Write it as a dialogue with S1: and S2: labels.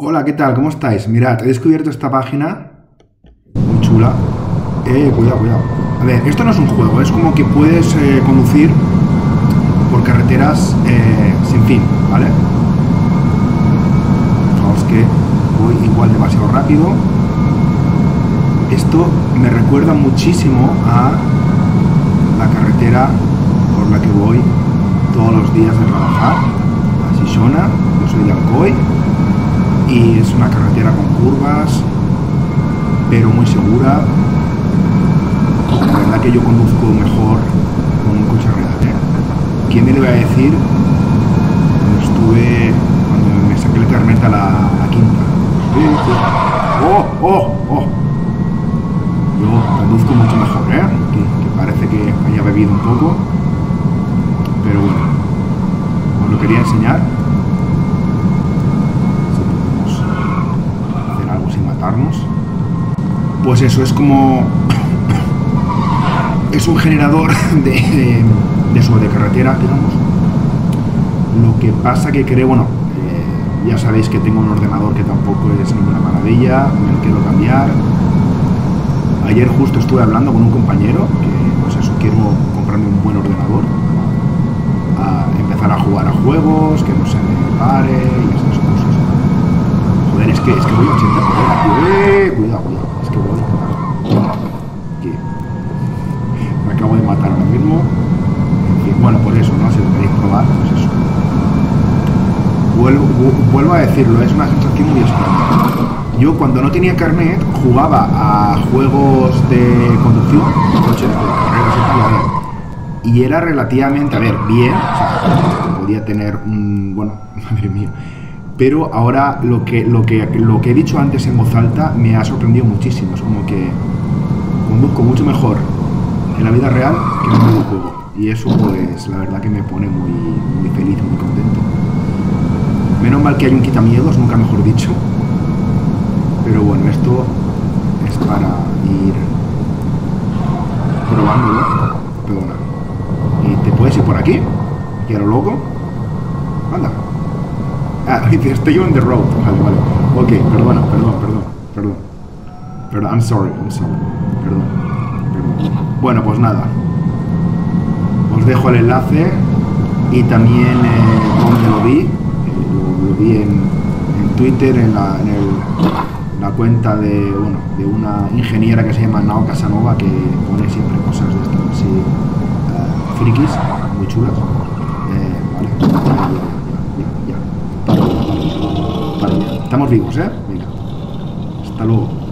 S1: Hola, ¿qué tal? ¿Cómo estáis? Mirad, he descubierto esta página muy chula. Eh, cuidado, cuidado. A ver, esto no es un juego, es como que puedes eh, conducir por carreteras eh, sin fin, ¿vale? Fijaos que voy igual demasiado rápido. Esto me recuerda muchísimo a la carretera por la que voy todos los días de trabajar, a Sishona, yo soy de Alcoy y es una carretera con curvas, pero muy segura. La verdad que yo conduzco mejor con un coche real. ¿Quién me lo iba a decir cuando estuve, cuando me saqué la, a la quinta? ¡Oh, oh, oh! Yo conduzco mucho mejor, ¿eh? Que, que parece que haya bebido un poco, pero bueno, os lo quería enseñar. Pues eso, es como... es un generador de, de, de eso, de carretera, digamos. Lo que pasa que creo, bueno, eh, ya sabéis que tengo un ordenador que tampoco es ninguna maravilla, me lo quiero cambiar. Ayer justo estuve hablando con un compañero que, pues eso, quiero comprarme un buen ordenador, a empezar a jugar a juegos, que no se me pare y esas cosas. Es que, es que voy a 80 por eh, cuidado, cuidado, es que voy. Aquí. Me acabo de matar ahora mismo. Bueno, por eso, ¿no? Si lo queréis probar, pues eso. Vuelvo, vuelvo a decirlo, es una sensación muy extraña. Yo cuando no tenía carnet jugaba a juegos de conducción, coches de carreras y tal, y era relativamente, a ver, bien, o sea, podía tener un, bueno, madre mía, pero ahora lo que, lo, que, lo que he dicho antes en voz alta me ha sorprendido muchísimo. Es como que conduzco mucho mejor en la vida real que en el videojuego. Y eso, pues, la verdad que me pone muy, muy feliz, muy contento. Menos mal que hay un quitamiedos, nunca mejor dicho. Pero bueno, esto es para ir probándolo. Perdona. Y te puedes ir por aquí, y a lo loco. Anda. Ah, estoy on the road. Vale, vale. Ok, perdona, perdón, perdón, perdón. Perdón, I'm sorry, I'm sorry. Perdón, perdón. Bueno, pues nada. Os dejo el enlace y también eh, donde lo vi. Eh, lo, vi en, Twitter, en la, cuenta de, una ingeniera que se llama Nao Casanova que pone siempre cosas de estas así uh, frikis, muy chulas. Eh, vale. Estamos vivos, ¿eh? Venga. Hasta luego.